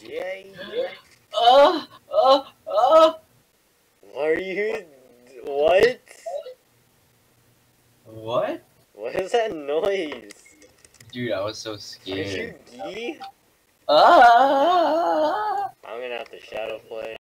Jay? Oh oh oh. Are you... What? What? What is that noise? Dude, I was so scared. Are you gee? Ah! I'm gonna have to shadow play.